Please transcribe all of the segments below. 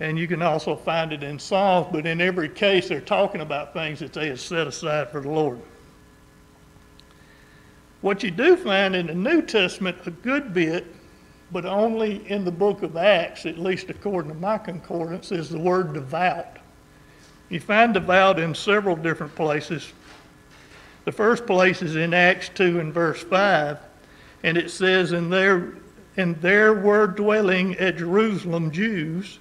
And you can also find it in Psalms, but in every case, they're talking about things that they had set aside for the Lord. What you do find in the New Testament a good bit, but only in the book of Acts, at least according to my concordance, is the word devout. You find devout in several different places. The first place is in Acts 2 and verse 5, and it says, And there, and there were dwelling at Jerusalem Jews,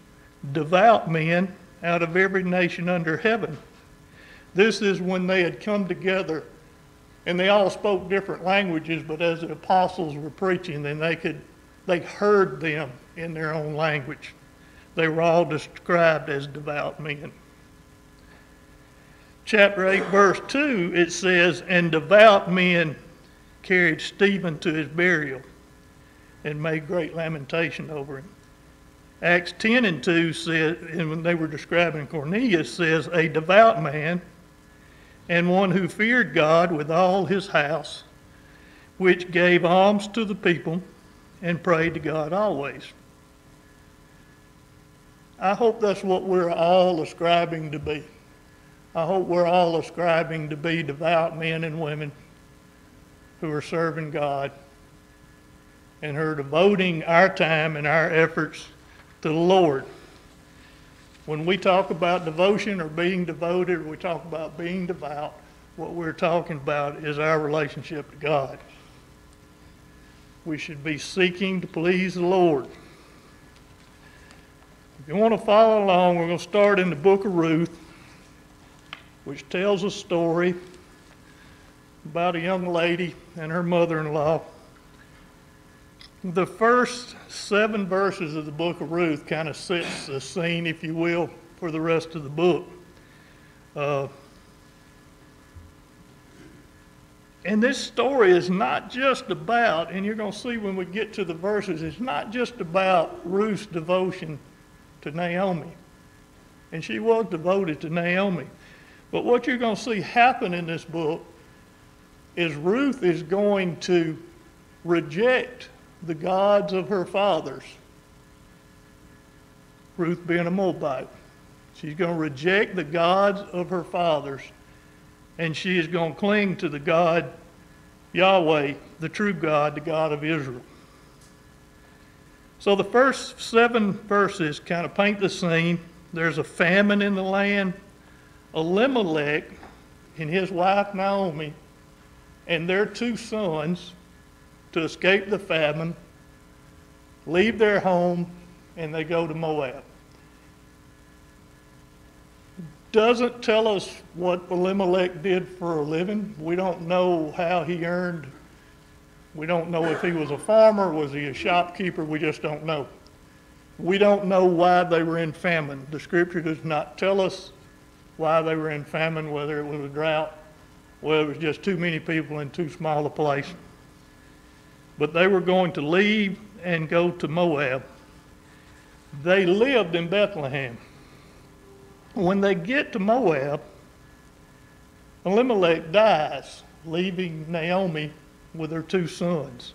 devout men out of every nation under heaven. This is when they had come together and they all spoke different languages, but as the apostles were preaching, then they could they heard them in their own language. They were all described as devout men. Chapter 8, verse 2, it says, And devout men carried Stephen to his burial and made great lamentation over him. Acts 10 and 2 says, and when they were describing Cornelius, says, A devout man and one who feared God with all his house, which gave alms to the people and prayed to God always. I hope that's what we're all ascribing to be. I hope we're all ascribing to be devout men and women who are serving God and who are devoting our time and our efforts to the Lord. When we talk about devotion or being devoted, we talk about being devout, what we're talking about is our relationship to God. We should be seeking to please the Lord. If you want to follow along, we're going to start in the book of Ruth, which tells a story about a young lady and her mother in law the first seven verses of the book of Ruth kind of sets the scene, if you will, for the rest of the book. Uh, and this story is not just about, and you're going to see when we get to the verses, it's not just about Ruth's devotion to Naomi. And she was devoted to Naomi. But what you're going to see happen in this book is Ruth is going to reject the gods of her fathers. Ruth being a Moabite. She's going to reject the gods of her fathers, and she is going to cling to the God, Yahweh, the true God, the God of Israel. So the first seven verses kind of paint the scene. There's a famine in the land. Elimelech and his wife Naomi and their two sons to escape the famine, leave their home, and they go to Moab. Doesn't tell us what Elimelech did for a living. We don't know how he earned. We don't know if he was a farmer, was he a shopkeeper, we just don't know. We don't know why they were in famine. The scripture does not tell us why they were in famine, whether it was a drought, whether it was just too many people in too small a place but they were going to leave and go to Moab. They lived in Bethlehem. When they get to Moab, Elimelech dies, leaving Naomi with her two sons.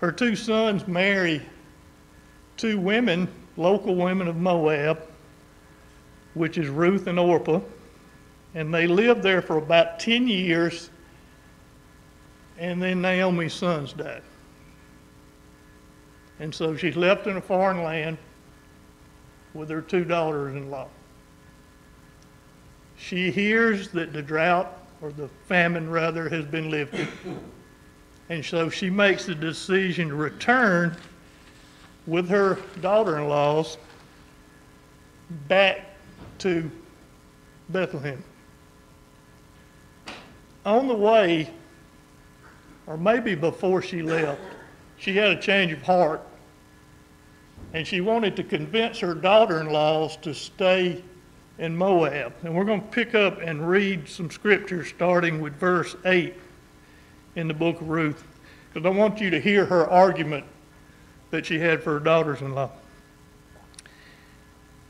Her two sons marry two women, local women of Moab, which is Ruth and Orpah, and they lived there for about 10 years and then Naomi's sons died. And so she's left in a foreign land with her two daughters in law. She hears that the drought, or the famine rather, has been lifted. And so she makes the decision to return with her daughter in laws back to Bethlehem. On the way, or maybe before she left, she had a change of heart. And she wanted to convince her daughter in laws to stay in Moab. And we're going to pick up and read some scriptures starting with verse 8 in the book of Ruth. Because I want you to hear her argument that she had for her daughters in law.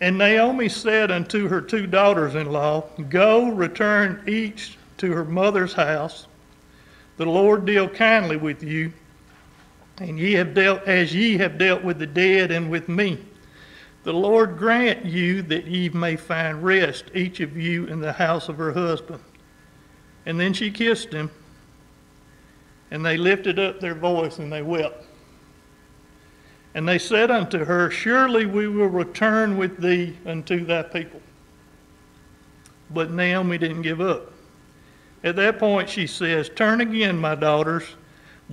And Naomi said unto her two daughters in law, Go, return each to her mother's house. The Lord deal kindly with you, and ye have dealt as ye have dealt with the dead and with me. The Lord grant you that ye may find rest, each of you in the house of her husband. And then she kissed him, and they lifted up their voice and they wept. And they said unto her, Surely we will return with thee unto thy people. But Naomi didn't give up. At that point, she says, Turn again, my daughters.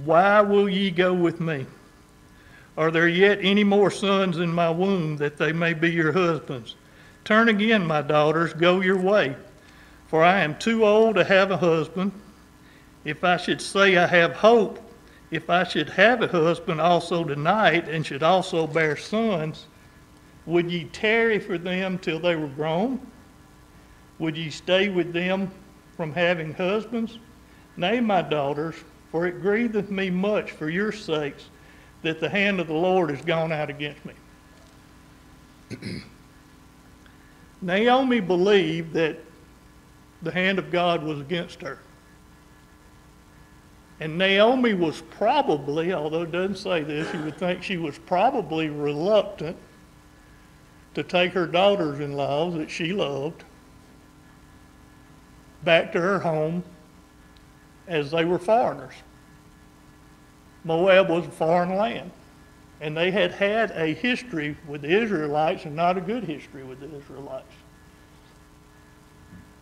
Why will ye go with me? Are there yet any more sons in my womb that they may be your husbands? Turn again, my daughters, go your way. For I am too old to have a husband. If I should say I have hope, if I should have a husband also tonight and should also bear sons, would ye tarry for them till they were grown? Would ye stay with them from having husbands? Nay, my daughters, for it grieveth me much for your sakes that the hand of the Lord has gone out against me. Naomi believed that the hand of God was against her. And Naomi was probably, although it doesn't say this, you would think she was probably reluctant to take her daughters in laws that she loved back to her home as they were foreigners. Moab was a foreign land. And they had had a history with the Israelites and not a good history with the Israelites.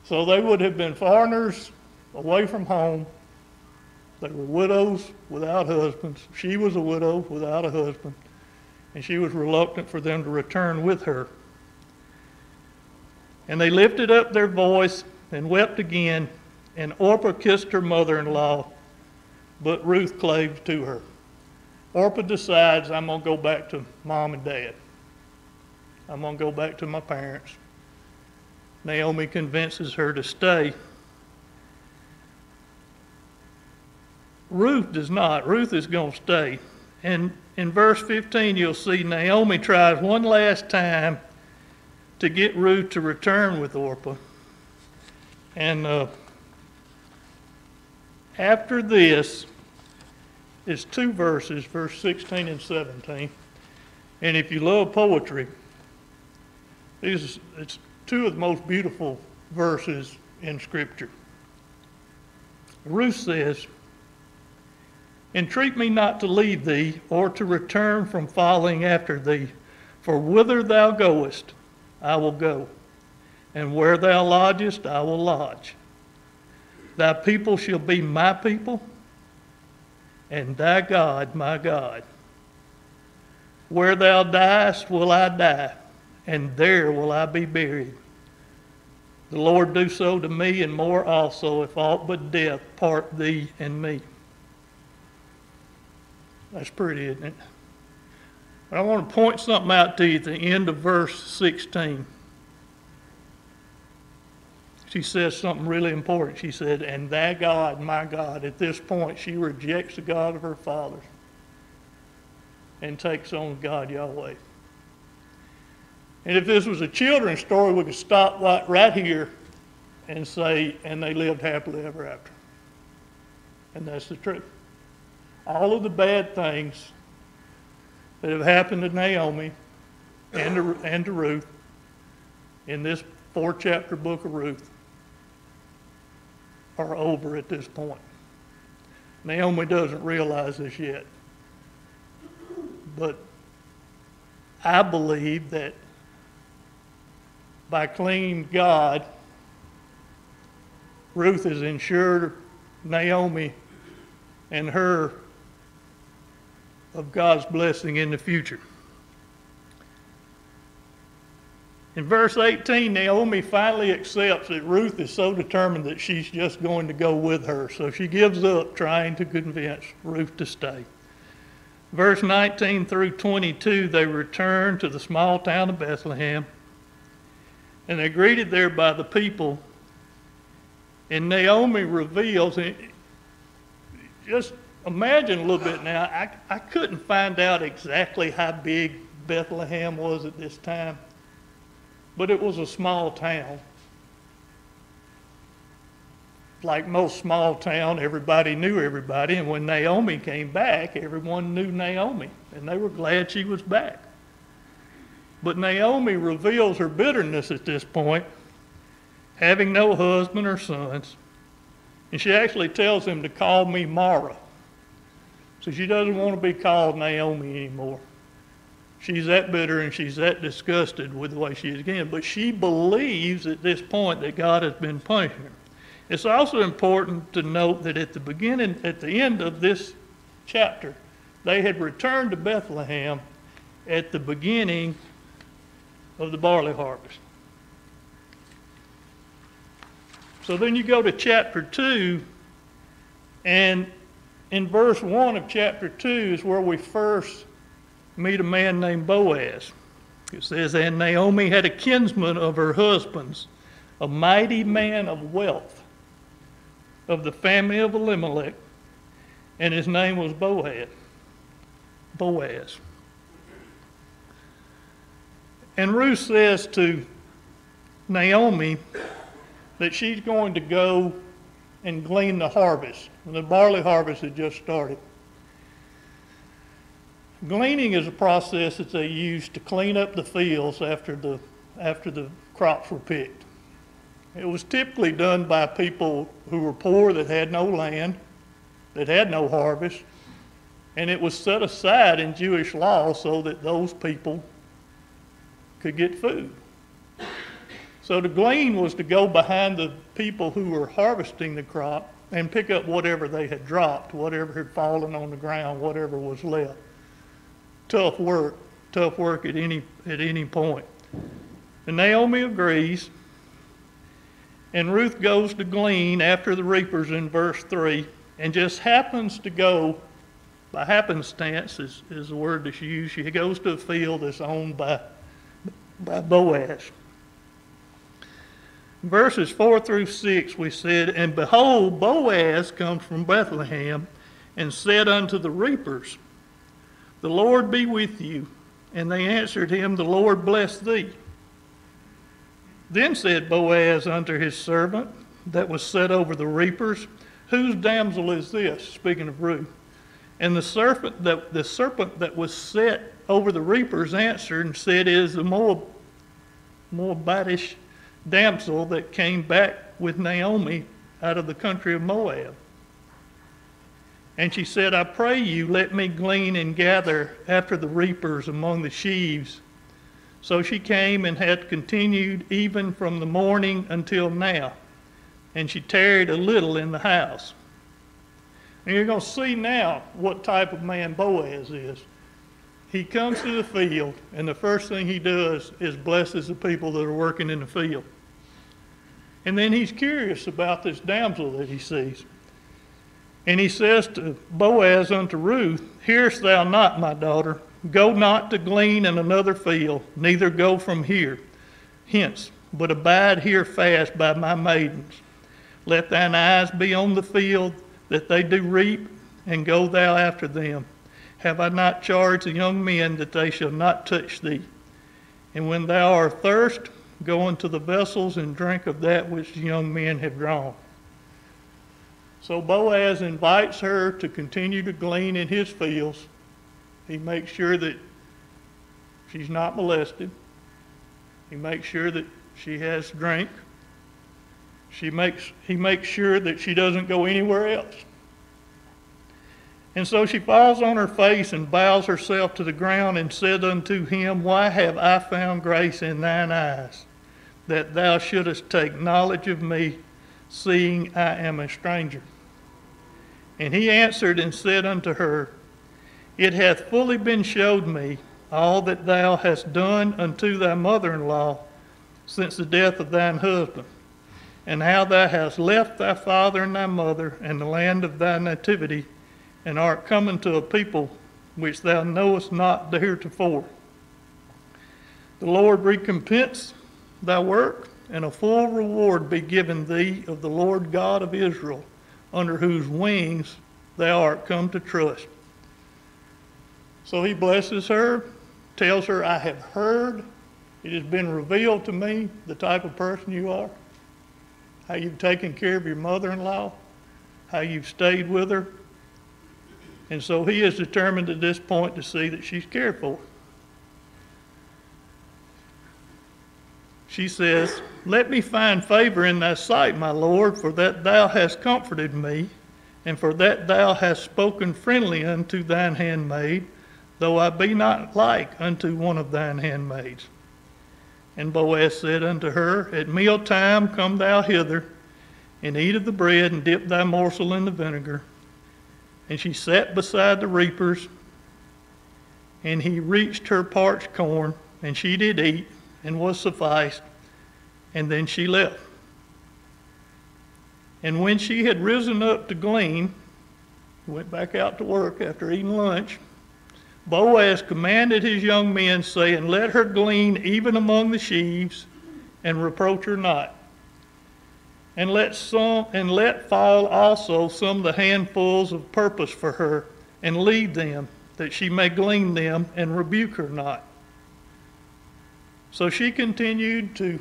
So they would have been foreigners away from home. They were widows without husbands. She was a widow without a husband. And she was reluctant for them to return with her. And they lifted up their voice and wept again. And Orpah kissed her mother in law but Ruth claves to her. Orpah decides, I'm going to go back to mom and dad. I'm going to go back to my parents. Naomi convinces her to stay. Ruth does not. Ruth is going to stay. And in verse 15, you'll see Naomi tries one last time to get Ruth to return with Orpah. And uh, after this is two verses, verse 16 and 17. And if you love poetry, these, it's two of the most beautiful verses in Scripture. Ruth says, Entreat me not to leave thee, or to return from following after thee, for whither thou goest, I will go, and where thou lodgest, I will lodge. Thy people shall be my people, and thy God my God. Where thou diest will I die, and there will I be buried. The Lord do so to me, and more also, if aught but death part thee and me. That's pretty, isn't it? But I want to point something out to you at the end of verse 16 she says something really important. She said, And that God, my God. At this point, she rejects the God of her fathers and takes on God Yahweh. And if this was a children's story, we could stop right, right here and say, And they lived happily ever after. And that's the truth. All of the bad things that have happened to Naomi and to, and to Ruth in this four chapter book of Ruth are over at this point. Naomi doesn't realize this yet. But I believe that by clinging God, Ruth has ensured Naomi and her of God's blessing in the future. In verse 18, Naomi finally accepts that Ruth is so determined that she's just going to go with her. So she gives up trying to convince Ruth to stay. Verse 19 through 22, they return to the small town of Bethlehem, and they're greeted there by the people. And Naomi reveals, just imagine a little bit now, I, I couldn't find out exactly how big Bethlehem was at this time but it was a small town. Like most small town, everybody knew everybody, and when Naomi came back, everyone knew Naomi, and they were glad she was back. But Naomi reveals her bitterness at this point, having no husband or sons. And she actually tells him to call me Mara. So she doesn't want to be called Naomi anymore. She's that bitter and she's that disgusted with the way she is again. But she believes at this point that God has been punishing her. It's also important to note that at the beginning, at the end of this chapter, they had returned to Bethlehem at the beginning of the barley harvest. So then you go to chapter 2, and in verse 1 of chapter 2 is where we first meet a man named Boaz. It says, And Naomi had a kinsman of her husband's, a mighty man of wealth of the family of Elimelech, and his name was Boaz. Boaz. And Ruth says to Naomi that she's going to go and glean the harvest. And the barley harvest had just started. Gleaning is a process that they use to clean up the fields after the, after the crops were picked. It was typically done by people who were poor that had no land, that had no harvest, and it was set aside in Jewish law so that those people could get food. So to glean was to go behind the people who were harvesting the crop and pick up whatever they had dropped, whatever had fallen on the ground, whatever was left. Tough work, tough work at any, at any point. And Naomi agrees, and Ruth goes to glean after the reapers in verse 3 and just happens to go, by happenstance is, is the word that's used, she goes to a field that's owned by, by Boaz. Verses 4 through 6, we said, And behold, Boaz comes from Bethlehem and said unto the reapers, The Lord be with you. And they answered him, The Lord bless thee. Then said Boaz unto his servant that was set over the reapers, Whose damsel is this? Speaking of Ruth. And the serpent that the serpent that was set over the reapers answered and said, is the Moab, Moabitish damsel that came back with Naomi out of the country of Moab. And she said, I pray you, let me glean and gather after the reapers among the sheaves. So she came and had continued even from the morning until now. And she tarried a little in the house. And you're going to see now what type of man Boaz is. He comes to the field, and the first thing he does is blesses the people that are working in the field. And then he's curious about this damsel that he sees. And he says to Boaz unto Ruth, Hearest thou not, my daughter? Go not to glean in another field, neither go from here, hence, but abide here fast by my maidens. Let thine eyes be on the field that they do reap, and go thou after them. Have I not charged the young men that they shall not touch thee? And when thou art thirst, go into the vessels and drink of that which the young men have drawn. So Boaz invites her to continue to glean in his fields. He makes sure that she's not molested. He makes sure that she has drink. She makes, he makes sure that she doesn't go anywhere else. And so she falls on her face and bows herself to the ground and said unto him, Why have I found grace in thine eyes, that thou shouldest take knowledge of me, seeing I am a stranger? And he answered and said unto her, It hath fully been showed me all that thou hast done unto thy mother in law since the death of thine husband, and how thou hast left thy father and thy mother and the land of thy nativity, and art come unto a people which thou knowest not heretofore. The Lord recompense thy work, and a full reward be given thee of the Lord God of Israel under whose wings thou art come to trust. So he blesses her, tells her, I have heard, it has been revealed to me the type of person you are, how you've taken care of your mother in law, how you've stayed with her. And so he is determined at this point to see that she's cared for. She says, Let me find favor in thy sight, my Lord, for that thou hast comforted me, and for that thou hast spoken friendly unto thine handmaid, though I be not like unto one of thine handmaids. And Boaz said unto her, At meal time come thou hither, and eat of the bread, and dip thy morsel in the vinegar. And she sat beside the reapers, and he reached her parched corn, and she did eat, and was sufficed, and then she left. And when she had risen up to glean, went back out to work after eating lunch, Boaz commanded his young men, saying, Let her glean even among the sheaves, and reproach her not. And let some and let fall also some of the handfuls of purpose for her, and leave them, that she may glean them, and rebuke her not. So she continued to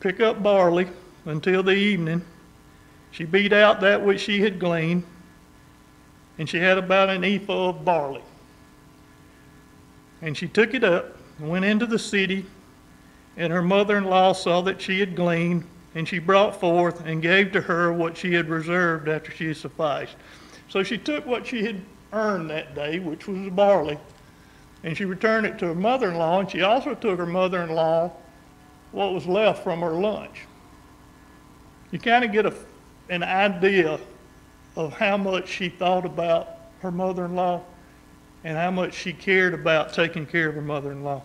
pick up barley until the evening. She beat out that which she had gleaned, and she had about an ephah of barley. And she took it up and went into the city, and her mother in law saw that she had gleaned, and she brought forth and gave to her what she had reserved after she had sufficed. So she took what she had earned that day, which was barley, and she returned it to her mother in law, and she also took her mother in law what was left from her lunch. You kind of get a, an idea of how much she thought about her mother in law and how much she cared about taking care of her mother in law.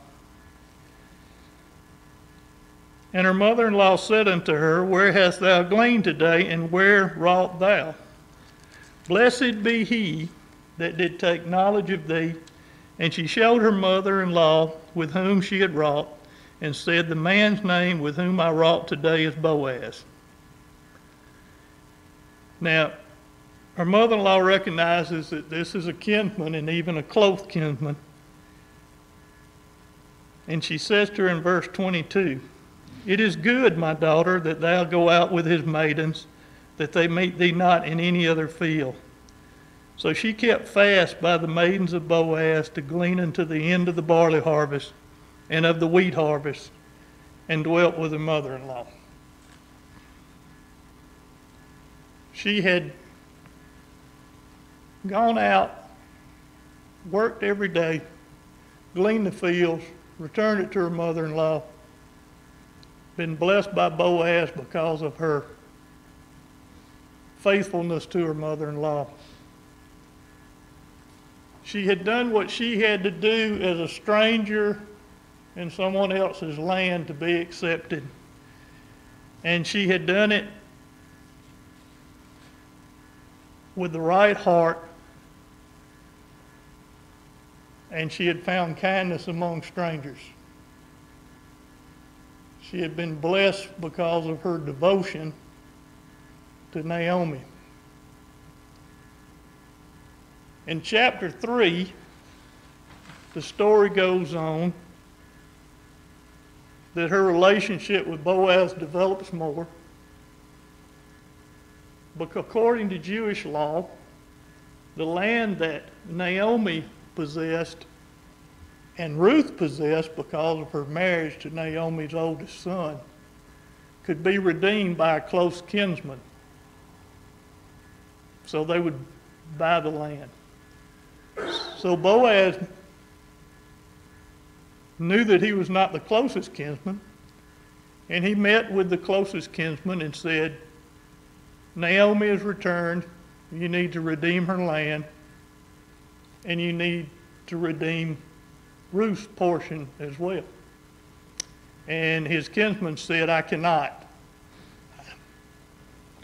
And her mother in law said unto her, Where hast thou gleaned today, and where wrought thou? Blessed be he that did take knowledge of thee and she showed her mother in law with whom she had wrought, and said, The man's name with whom I wrought today is Boaz. Now, her mother in law recognizes that this is a kinsman and even a close kinsman. And she says to her in verse 22 It is good, my daughter, that thou go out with his maidens, that they meet thee not in any other field. So she kept fast by the maidens of Boaz to glean unto the end of the barley harvest and of the wheat harvest, and dwelt with her mother in law. She had gone out, worked every day, gleaned the fields, returned it to her mother in law, been blessed by Boaz because of her faithfulness to her mother in law. She had done what she had to do as a stranger in someone else's land to be accepted. And she had done it with the right heart. And she had found kindness among strangers. She had been blessed because of her devotion to Naomi. In chapter 3, the story goes on that her relationship with Boaz develops more. But according to Jewish law, the land that Naomi possessed and Ruth possessed because of her marriage to Naomi's oldest son could be redeemed by a close kinsman. So they would buy the land. So Boaz knew that he was not the closest kinsman, and he met with the closest kinsman and said, Naomi has returned. You need to redeem her land, and you need to redeem Ruth's portion as well. And his kinsman said, I cannot.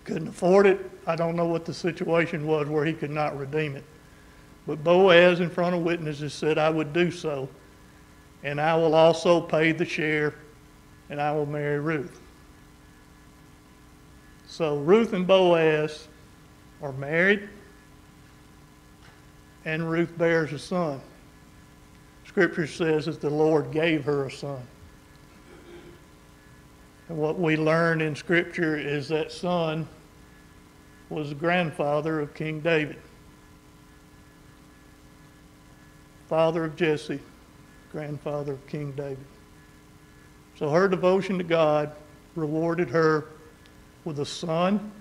Couldn't afford it. I don't know what the situation was where he could not redeem it. But Boaz, in front of witnesses, said, I would do so, and I will also pay the share, and I will marry Ruth. So Ruth and Boaz are married, and Ruth bears a son. Scripture says that the Lord gave her a son. And what we learn in Scripture is that son was the grandfather of King David. Father of Jesse, grandfather of King David. So her devotion to God rewarded her with a son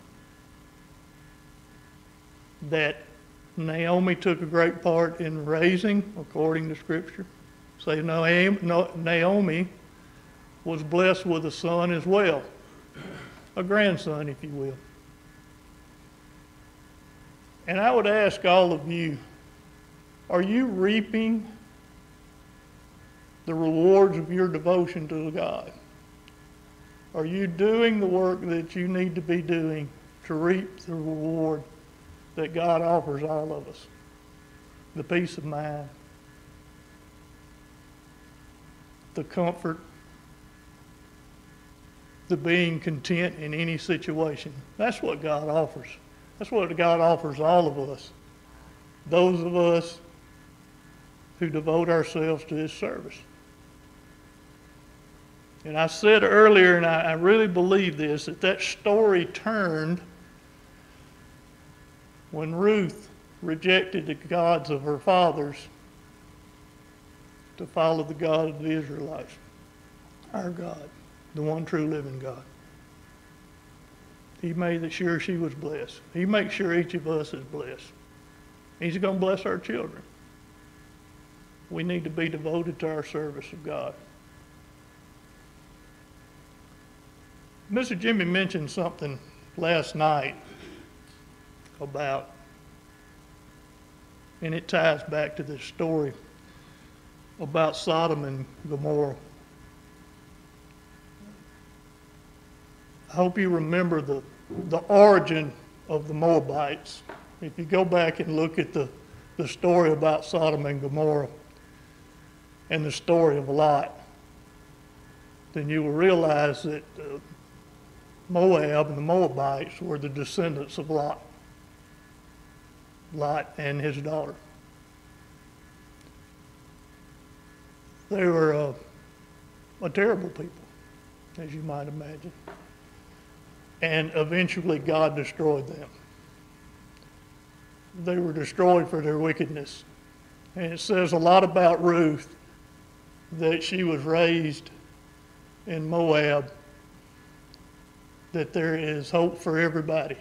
that Naomi took a great part in raising, according to Scripture. Say, Naomi was blessed with a son as well, a grandson, if you will. And I would ask all of you are you reaping the rewards of your devotion to God? Are you doing the work that you need to be doing to reap the reward that God offers all of us? The peace of mind, the comfort, the being content in any situation. That's what God offers. That's what God offers all of us. Those of us who devote ourselves to His service. And I said earlier, and I, I really believe this, that that story turned when Ruth rejected the gods of her fathers to follow the God of the Israelites, our God, the one true living God. He made sure she was blessed. He makes sure each of us is blessed. He's going to bless our children. We need to be devoted to our service of God. Mr. Jimmy mentioned something last night about, and it ties back to this story about Sodom and Gomorrah. I hope you remember the, the origin of the Moabites. If you go back and look at the, the story about Sodom and Gomorrah and the story of Lot, then you will realize that uh, Moab and the Moabites were the descendants of Lot. Lot and his daughter. They were uh, a terrible people, as you might imagine. And eventually God destroyed them. They were destroyed for their wickedness. And it says a lot about Ruth that she was raised in Moab that there is hope for everybody.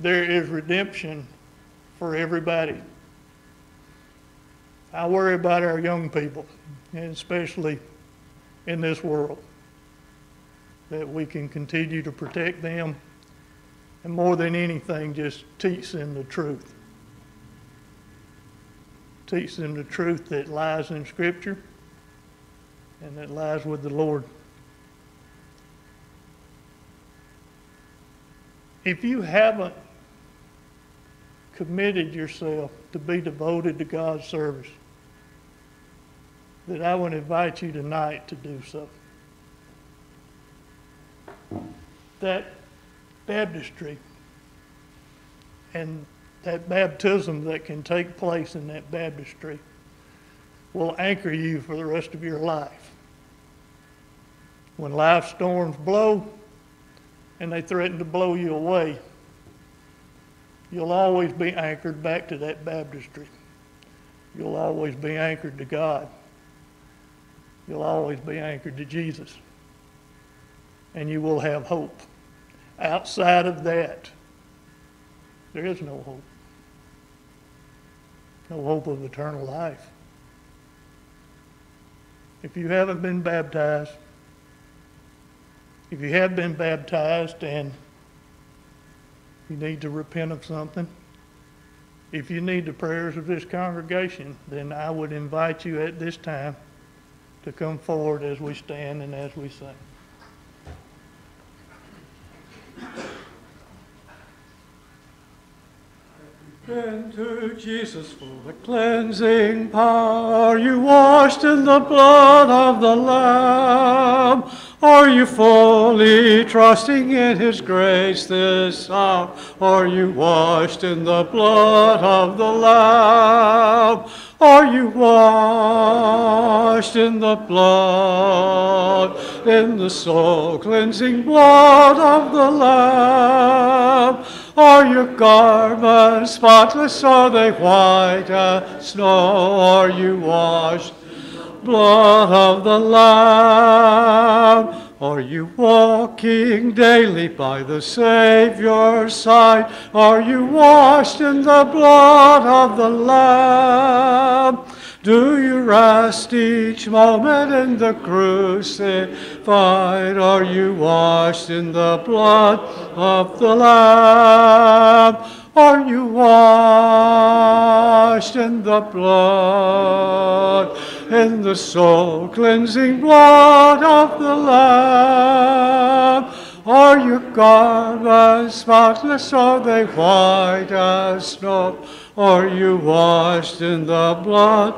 There is redemption for everybody. I worry about our young people, and especially in this world, that we can continue to protect them, and more than anything, just teach them the truth. Teach them the truth that lies in Scripture and that lies with the Lord. if you haven't committed yourself to be devoted to God's service, then I would invite you tonight to do so. That baptistry and that baptism that can take place in that baptistry will anchor you for the rest of your life. When life storms blow, and they threaten to blow you away, you'll always be anchored back to that baptistry. You'll always be anchored to God. You'll always be anchored to Jesus. And you will have hope. Outside of that, there is no hope. No hope of eternal life. If you haven't been baptized, if you have been baptized and you need to repent of something, if you need the prayers of this congregation, then I would invite you at this time to come forward as we stand and as we sing. To Jesus for the cleansing power, you washed in the blood of the Lamb. Are you fully trusting in His grace this hour? Are you washed in the blood of the Lamb? Are you washed in the blood, in the soul cleansing blood of the Lamb? Are your garments spotless? Are they white as snow? Are you washed? blood of the Lamb? Are you walking daily by the Savior's side? Are you washed in the blood of the Lamb? Do you rest each moment in the crucified? Are you washed in the blood of the Lamb? Are you washed in the blood, in the soul cleansing blood of the Lamb? Are your garments spotless? Are they white as snow? Are you washed in the blood?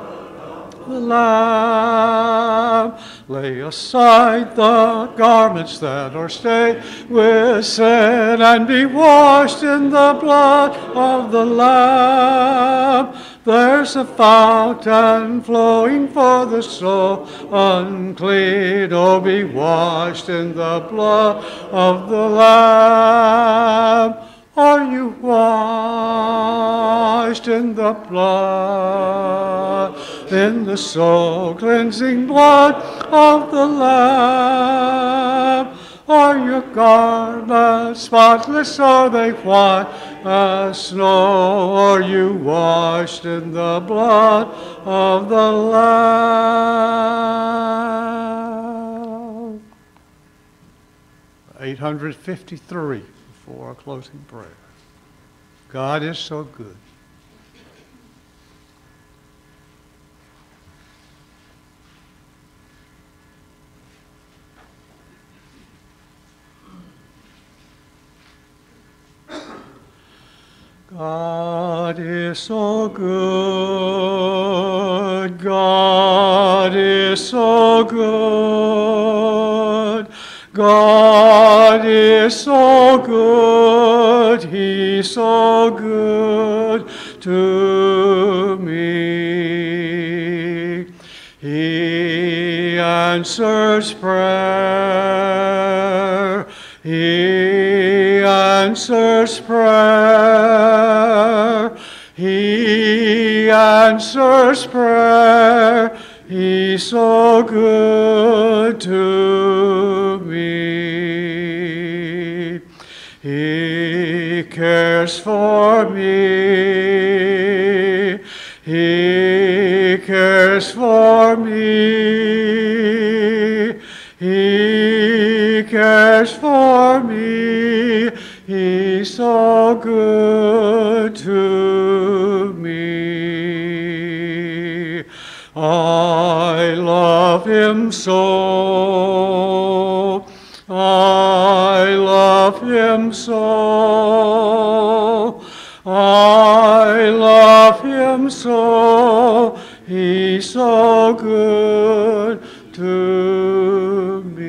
The Lamb. Lay aside the garments that are stained with sin and be washed in the blood of the Lamb. There's a fountain flowing for the soul unclean. Oh, be washed in the blood of the Lamb. Are you washed in the blood, in the soul cleansing blood of the Lamb? Are your garments spotless? Are they white as snow? Are you washed in the blood of the Lamb? 853 for our closing prayer. God is so good. God is so good. God is so good. God is so good. He's so good to me. He answers prayer. He answers prayer. He answers prayer. He's so good to me. Cares for me. He cares for me. He cares for me. He's so good to me. I love him so. I love him so. I love him so. He's so good to me.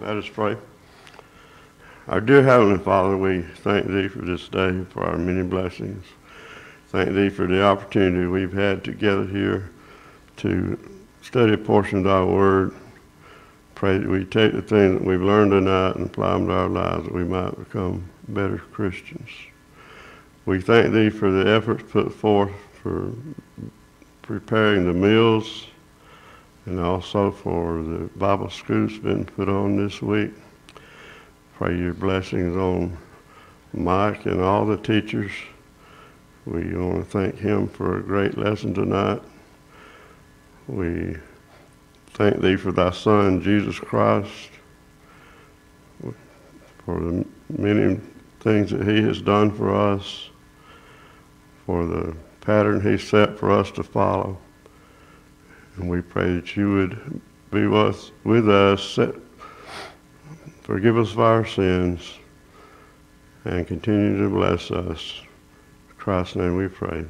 Let us pray. Our dear Heavenly Father, we thank Thee for this day, for our many blessings. Thank Thee for the opportunity we've had together here to study a portion of Thy Word. Pray that we take the things that we've learned tonight and apply them to our lives, that we might become better Christians. We thank Thee for the efforts put forth for preparing the meals and also for the Bible school that's been put on this week. Pray your blessings on Mike and all the teachers. We want to thank him for a great lesson tonight. We thank thee for thy Son, Jesus Christ, for the many things that he has done for us, for the pattern he set for us to follow. And we pray that you would be with, with us, forgive us of our sins, and continue to bless us. Christ's name we pray.